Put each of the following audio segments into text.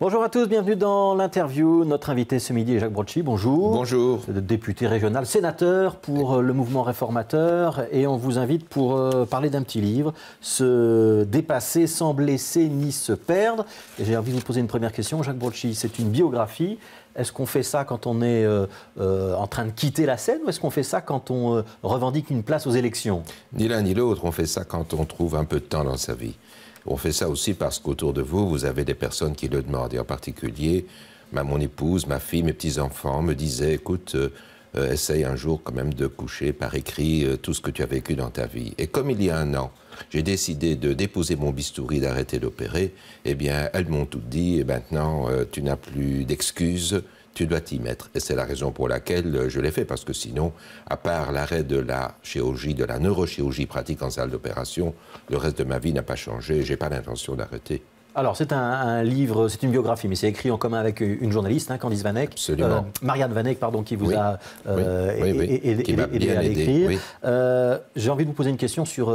Bonjour à tous, bienvenue dans l'interview. Notre invité ce midi est Jacques Brocci. Bonjour. Bonjour. Député régional, sénateur pour euh, le mouvement réformateur. Et on vous invite pour euh, parler d'un petit livre, Se dépasser sans blesser ni se perdre. Et j'ai envie de vous poser une première question. Jacques Brocci, c'est une biographie. Est-ce qu'on fait ça quand on est euh, en train de quitter la scène ou est-ce qu'on fait ça quand on revendique une place aux élections? Ni l'un ni l'autre. On fait ça quand on trouve un peu de temps dans sa vie. On fait ça aussi parce qu'autour de vous, vous avez des personnes qui le demandent. Et en particulier, ma, mon épouse, ma fille, mes petits-enfants me disaient, écoute, euh, euh, essaye un jour quand même de coucher par écrit euh, tout ce que tu as vécu dans ta vie. Et comme il y a un an, j'ai décidé de déposer mon bistouri, d'arrêter d'opérer, eh bien, elles m'ont tout dit, et maintenant, tu n'as plus d'excuses, tu dois t'y mettre. Et c'est la raison pour laquelle je l'ai fait, parce que sinon, à part l'arrêt de la chirurgie, de la neurochirurgie pratique en salle d'opération, le reste de ma vie n'a pas changé. J'ai pas l'intention d'arrêter. Alors, c'est un, livre, c'est une biographie, mais c'est écrit en commun avec une journaliste, hein, Candice Vanek. Absolument. Euh, Marianne Vanek, pardon, qui vous a euh, aidé, à l'écrire. Euh, j'ai envie de vous poser une question sur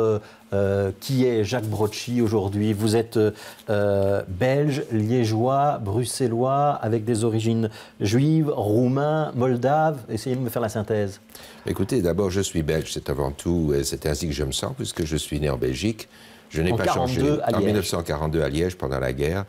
qui est Jacques Brocci aujourd'hui. Vous êtes belge, liégeois, bruxellois, avec des origines juives, roumains, moldaves. Essayez de me faire la synthèse. Écoutez, d'abord, je suis belge, c'est avant tout, et c'est ainsi que je me sens, puisque je suis né en Belgique. Je n'ai pas changé. En 1942 à Liège, pendant la guerre,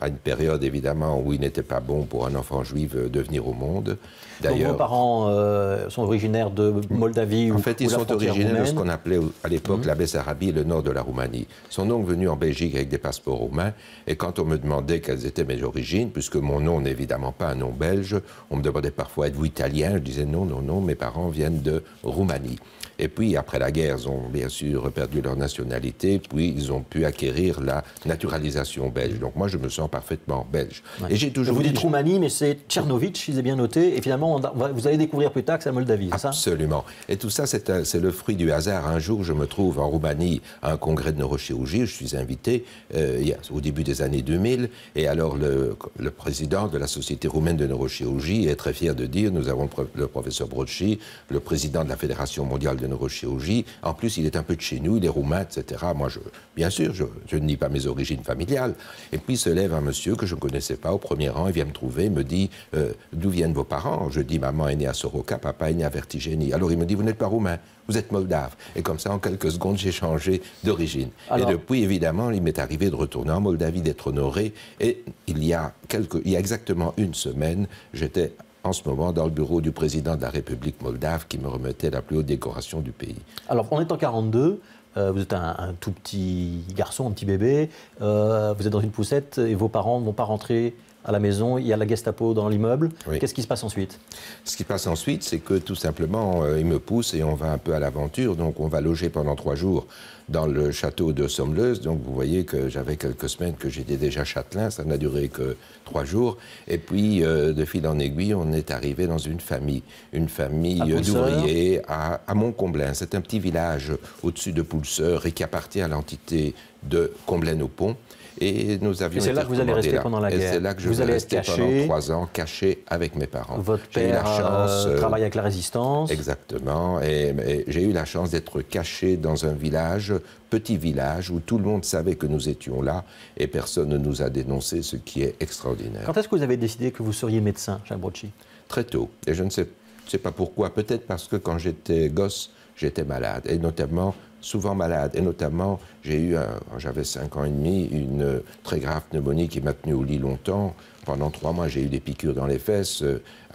à une période évidemment où il n'était pas bon pour un enfant juif de venir au monde. D'ailleurs, vos parents euh, sont originaires de Moldavie En fait, ils sont originaires de ce qu'on appelait à l'époque mhm. la Bessarabie, le nord de la Roumanie. Ils sont donc venus en Belgique avec des passeports roumains. Et quand on me demandait quelles étaient mes origines, puisque mon nom n'est évidemment pas un nom belge, on me demandait parfois êtes-vous italien? Je disais non, non, non, mes parents viennent de Roumanie. Et puis, après la guerre, ils ont bien sûr perdu leur nationalité, puis ils ont pu acquérir la naturalisation belge. Donc moi, je me sens parfaitement belge. Et j'ai toujours Vous dites Roumanie, mais c'est Tchernovitch, si j'ai bien noté. Et finalement, vous allez découvrir plus tard que c'est la Moldavie, c'est ça? Absolument. Et tout ça, c'est le fruit du hasard. Un jour, je me trouve en Roumanie à un congrès de neurochirurgie. Je suis invité euh, au début des années 2000. Et alors, le, le, président de la Société roumaine de neurochirurgie est très fier de dire nous avons le professeur Brocci, le président de la Fédération mondiale de neurochirurgie. En plus, il est un peu de chez nous, il est roumain, etc. Moi, je, bien sûr, je, ne nie pas mes origines familiales. Et puis se lève un monsieur que je ne connaissais pas au premier rang, il vient me trouver, me dit euh, D'où viennent vos parents? Je dis Maman est née à Soroka, papa est né à Vertigénie. Alors il me dit Vous n'êtes pas roumain, vous êtes moldave. Et comme ça, en quelques secondes, j'ai changé d'origine. Et depuis, évidemment, il m'est arrivé de retourner en Moldavie, d'être honoré. Et il y a, quelques, il y a exactement une semaine, j'étais en ce moment dans le bureau du président de la République moldave qui me remettait la plus haute décoration du pays. Alors, on est en 42. Euh, vous êtes un, tout petit garçon, un petit bébé. Euh, vous êtes dans une poussette et vos parents ne vont pas rentrer à la maison, il y a la Gestapo dans l'immeuble. Qu'est-ce qui se passe ensuite? Ce qui se passe ensuite, c'est que tout simplement, euh, il me pousse et on va un peu à l'aventure. Donc on va loger pendant trois jours dans le château de Sommeleuse. Donc vous voyez que j'avais quelques semaines que j'étais déjà châtelain, ça n'a duré que trois jours. Et puis euh, de fil en aiguille, on est arrivé dans une famille, une famille d'ouvriers à, à Montcomblin. C'est un petit village au-dessus de Poulseur et qui appartient à l'entité de Comblaine-au-Pont. Et nous avions. C'est là que vous allez rester pendant la guerre. Et c'est là que je vous vais rester pendant trois ans, caché avec mes parents. Votre père eu la chance, euh, travaille avec la résistance. Exactement. Et, j'ai eu la chance d'être caché dans un village, petit village, où tout le monde savait que nous étions là et personne ne nous a dénoncé, ce qui est extraordinaire. Quand est-ce que vous avez décidé que vous seriez médecin, Jacques Brocci? Très tôt. Et je ne sais, sais pas pourquoi. Peut-être parce que quand j'étais gosse, j'étais malade. Et notamment souvent malade. Et notamment, j'ai eu, j'avais 5 ans et demi, une très grave pneumonie qui m'a tenu au lit longtemps. Pendant trois mois, j'ai eu des piqûres dans les fesses.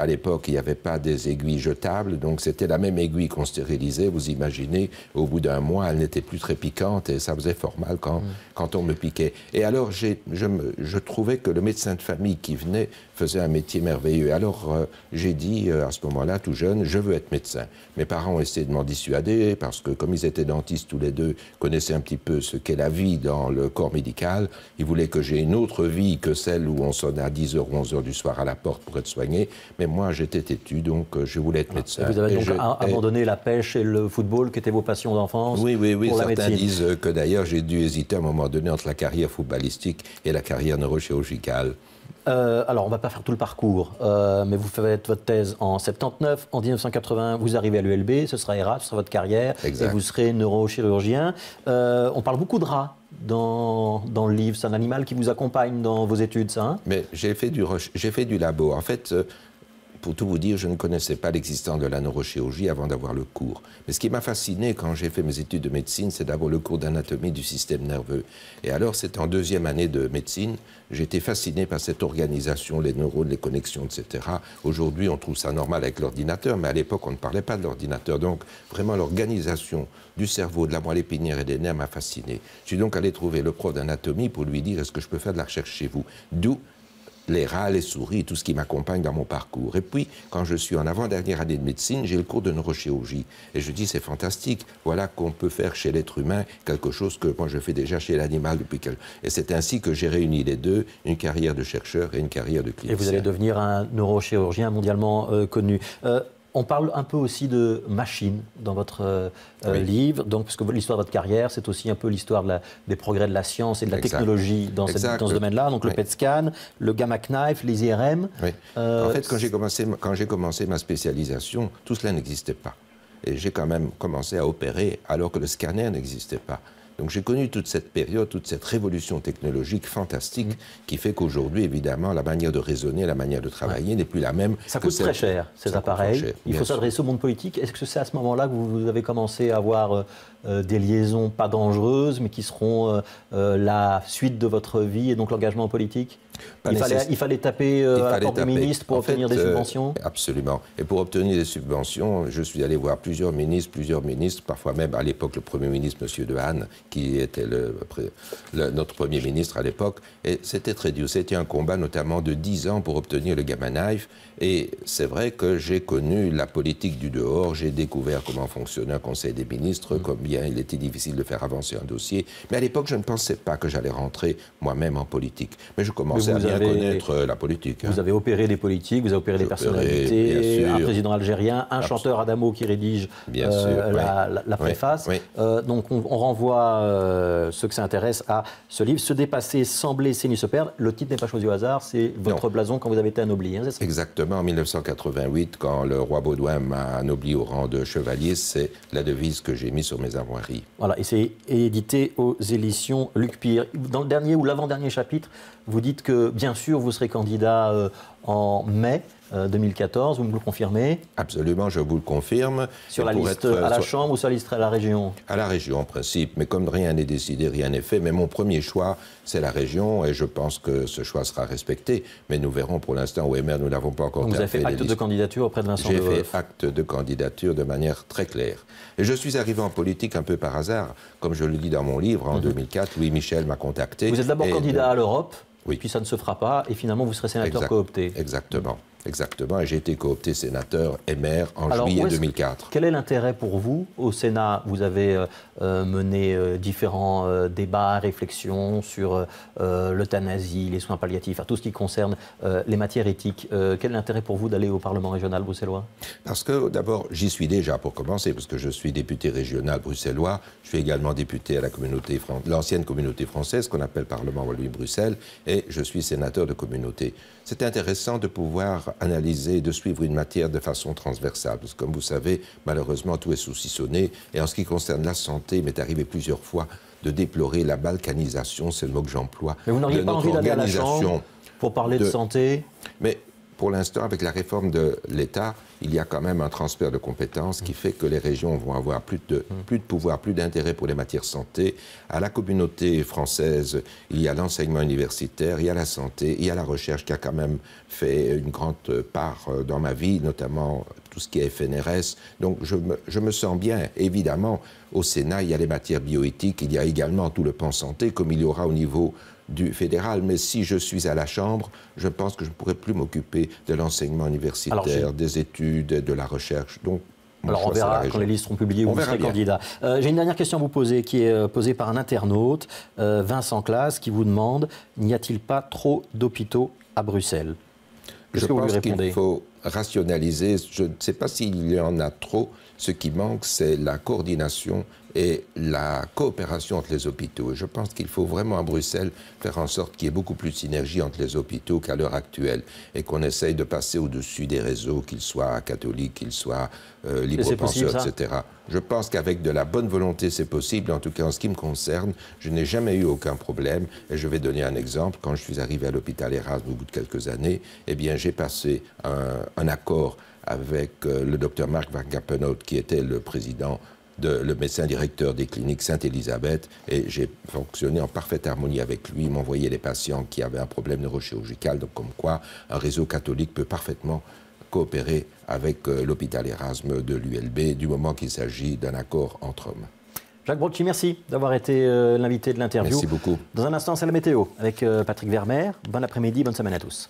À l'époque, il n'y avait pas des aiguilles jetables, donc c'était la même aiguille qu'on stérilisait. Vous imaginez, au bout d'un mois, elle n'était plus très piquante et ça faisait fort mal quand, mm. quand on me piquait. Et alors, je, je, trouvais que le médecin de famille qui venait faisait un métier merveilleux. Alors, euh, j'ai dit euh, à ce moment-là, tout jeune, je veux être médecin. Mes parents ont essayé de m'en dissuader parce que, comme ils étaient dentistes tous les deux, connaissaient un petit peu ce qu'est la vie dans le corps médical. Ils voulaient que j'ai une autre vie que celle où on sonne à 10h ou 11h du soir à la porte pour être soigné. Mais moi, j'étais têtu, donc euh, je voulais être médecin. vous avez donc abandonné la pêche et le football, qui étaient vos passions d'enfance Oui, oui, oui. Pour certains disent que d'ailleurs, j'ai dû hésiter à un moment donné entre la carrière footballistique et la carrière neurochirurgicale. Euh, alors, on ne va pas faire tout le parcours, euh, mais vous faites votre thèse en 79, en 1980, vous arrivez à l'ULB, ce sera ERA, ce sera votre carrière, et vous serez neurochirurgien. Euh, on parle beaucoup de rats dans, dans le livre, c'est un animal qui vous accompagne dans vos études, ça hein? Mais j'ai fait, du, fait du labo. En fait, pour tout vous dire, je ne connaissais pas l'existence de la neurochirurgie avant d'avoir le cours. Mais ce qui m'a fasciné quand j'ai fait mes études de médecine, c'est d'avoir le cours d'anatomie du système nerveux. Et alors, c'était en deuxième année de médecine, j'étais fasciné par cette organisation, les neurones, les connexions, etc. Aujourd'hui, on trouve ça normal avec l'ordinateur, mais à l'époque, on ne parlait pas de l'ordinateur. Donc, vraiment, l'organisation du cerveau, de la moelle épinière et des nerfs m'a fasciné. Je suis donc allé trouver le prof d'anatomie pour lui dire est-ce que je peux faire de la recherche chez vous? D'où les rats, les souris, tout ce qui m'accompagne dans mon parcours. Et puis, quand je suis en avant-dernière année de médecine, j'ai le cours de neurochirurgie. Et je dis, c'est fantastique. Voilà qu'on peut faire chez l'être humain quelque chose que moi je fais déjà chez l'animal depuis quelques... Et c'est ainsi que j'ai réuni les deux, une carrière de chercheur et une carrière de clinicien. Et vous allez devenir un neurochirurgien mondialement euh, connu. Euh, on parle un peu aussi de machine dans votre euh, euh, livre, donc, parce que l'histoire de votre carrière, c'est aussi un peu l'histoire des progrès de la science et de la technologie dans, ce domaine-là. Donc le PET scan, le gamma knife, les IRM. Euh, en fait, quand j'ai commencé, commencé ma spécialisation, tout cela n'existait pas. Et j'ai quand même commencé à opérer alors que le scanner n'existait pas. Donc j'ai connu toute cette période, toute cette révolution technologique fantastique mm. qui fait qu'aujourd'hui, évidemment, la manière de raisonner, la manière de travailler n'est plus la même. Ça coûte très cher, ces appareils. Il faut s'adresser au monde politique. Est-ce que c'est à ce moment-là que vous avez commencé à avoir euh, euh, des liaisons pas dangereuses, mais qui seront euh, la suite de votre vie et donc l'engagement politique? Il fallait, il fallait, taper à la ministre pour obtenir des subventions Absolument. Et pour obtenir des subventions, je suis allé voir plusieurs ministres, plusieurs ministres, parfois même à l'époque le Premier ministre, M. Dehaene, qui était le, notre Premier ministre à l'époque. Et c'était très dur. C'était un combat notamment de 10 ans pour obtenir le Gamma Knife. Et c'est vrai que j'ai connu la politique du dehors, j'ai découvert comment fonctionnait un Conseil des ministres, mm. combien il était difficile de faire avancer un dossier. Mais à l'époque, je ne pensais pas que j'allais rentrer moi-même en politique. Mais je commençais à bien connaître euh, la politique. Hein. Vous avez opéré des politiques, vous avez opéré des personnalités, un président algérien, un chanteur Adamo qui rédige euh, la, préface. Euh, donc on, renvoie ceux que ça intéresse à ce livre, Se dépasser, sembler, ni se perdre. Le titre n'est pas choisi au hasard, c'est votre blason quand vous avez été anobli. Hein, Exactement, en 1988, quand le roi Baudouin m'a anobli au rang de chevalier, c'est la devise que j'ai mise sur mes armoiries. Voilà, et c'est édité aux éditions Luc Pierre. Dans le dernier ou l'avant-dernier chapitre, vous dites que, bien sûr, vous serez candidat euh, en mai. 2014, euh, vous me le confirmez Absolument, je vous le confirme. Sur la liste à la Chambre ou sur la liste à la région À la région, en principe. Mais comme rien n'est décidé, rien n'est fait. Mais mon premier choix, c'est la région. Et je pense que ce choix sera respecté. Mais nous verrons pour l'instant. Au MR, nous n'avons pas encore Vous avez fait acte de candidature auprès de Vincent J'ai fait acte de candidature de manière très claire. Et je suis arrivé en politique un peu par hasard. Comme je le dis dans mon livre, en 2004, mhm. Louis Michel m'a contacté. Vous êtes d'abord candidat à l'Europe oui. puis ça ne se fera pas, et finalement vous serez sénateur coopté. Exactement. Exactement, et j'ai été coopté sénateur et maire en juillet 2004. Quel est l'intérêt pour vous Au Sénat, vous avez euh, euh, mené euh, différents débats, réflexions sur l'euthanasie, les soins palliatifs, tout ce qui concerne les matières éthiques. quel est l'intérêt pour vous d'aller au Parlement régional bruxellois? Parce que d'abord, j'y suis déjà pour commencer, parce que je suis député régional bruxellois. Je suis également député à la communauté, l'ancienne communauté française, qu'on appelle Parlement Wallonie-Bruxelles, et je suis sénateur de communauté. C'est intéressant de pouvoir analyser, de suivre une matière de façon transversale. Parce que comme vous savez, malheureusement, tout est saucissonné. Et en ce qui concerne la santé, il m'est arrivé plusieurs fois de déplorer la balkanisation, c'est le mot que j'emploie. Mais vous n'auriez pas envie d'aller à la Chambre pour parler de, de santé? Mais pour l'instant, avec la réforme de l'État, il y a quand même un transfert de compétences qui fait que les régions vont avoir plus de, plus de pouvoir, plus d'intérêt pour les matières santé. À la communauté française, il y a l'enseignement universitaire, il y a la santé, il y a la recherche qui a quand même fait une grande part euh, dans ma vie, notamment tout ce qui est FNRS. Donc je me, je me sens bien. Évidemment, au Sénat, il y a les matières bioéthiques, il y a également tout le pan santé, comme il y aura au niveau du fédéral, mais si je suis à la Chambre, je pense que je ne pourrai plus m'occuper de l'enseignement universitaire, des études, de la recherche. Donc, alors on verra quand les listes seront publiées où vous serez candidat. Euh, j'ai une dernière question à vous poser qui est euh, posée par un internaute, euh, Vincent Classe, qui vous demande n'y a-t-il pas trop d'hôpitaux à Bruxelles? Je pense qu'il faut rationaliser. Je ne sais pas s'il y en a trop. Ce qui manque, c'est la coordination et la coopération entre les hôpitaux. je pense qu'il faut vraiment à Bruxelles faire en sorte qu'il y ait beaucoup plus de synergie entre les hôpitaux qu'à l'heure actuelle et qu'on essaye de passer au-dessus des réseaux, qu'ils soient catholiques, qu'ils soient euh, libres penseurs, etc. Je pense qu'avec de la bonne volonté, c'est possible. En tout cas, en ce qui me concerne, je n'ai jamais eu aucun problème. Et je vais donner un exemple. Quand je suis arrivé à l'hôpital Erasme au bout de quelques années, eh bien, j'ai passé un, accord avec euh, le docteur Marc Van Gappenhout, qui était le président le médecin directeur des cliniques Sainte-Élisabeth, et j'ai fonctionné en parfaite harmonie avec lui. Il m'envoyait les patients qui avaient un problème neurochirurgical, donc comme quoi un réseau catholique peut parfaitement coopérer avec euh, l'hôpital Erasme de l'ULB du moment qu'il s'agit d'un accord entre hommes. Jacques Brocci, merci d'avoir été euh, l'invité de l'interview. Merci beaucoup. Dans un instant, c'est la météo avec euh, Patrick Vermeer. Bon après-midi, bonne semaine à tous.